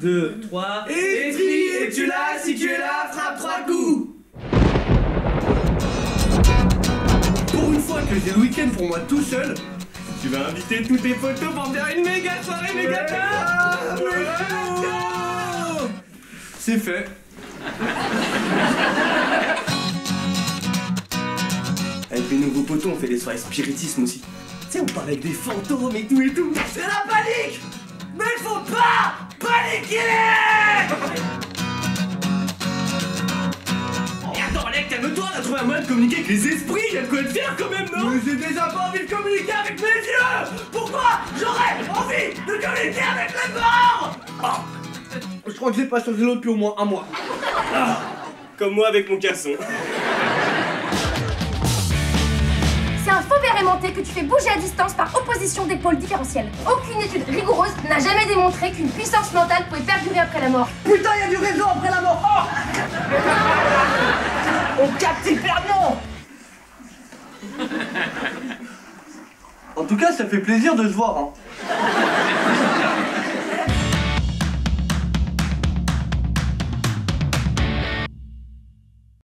2, 3. Esprit, es-tu là Si tu es là, frappe trois coups Pour une fois que j'ai le week-end pour moi tout seul, tu vas inviter tous tes potos pour faire une méga soirée méga C'est fait. Avec mes nouveaux potos, on fait des soirées spiritisme aussi. Tu sais, on parle avec des fantômes et tout et tout. C'est la Et attends, mec, calme-toi, on a trouvé un moyen de communiquer avec les esprits, il y a de quoi te faire quand même, non? Mais j'ai déjà pas envie de communiquer avec mes yeux! Pourquoi? J'aurais envie de communiquer avec les morts Je crois que j'ai pas changé l'autre depuis au moins un mois. Comme moi avec mon casson. Que tu fais bouger à distance par opposition d'épaule différentielle. Aucune étude rigoureuse n'a jamais démontré qu'une puissance mentale pouvait perdurer après la mort. Putain, y a du réseau après la mort Oh On capte hyper bien En tout cas, ça fait plaisir de se voir. Hein.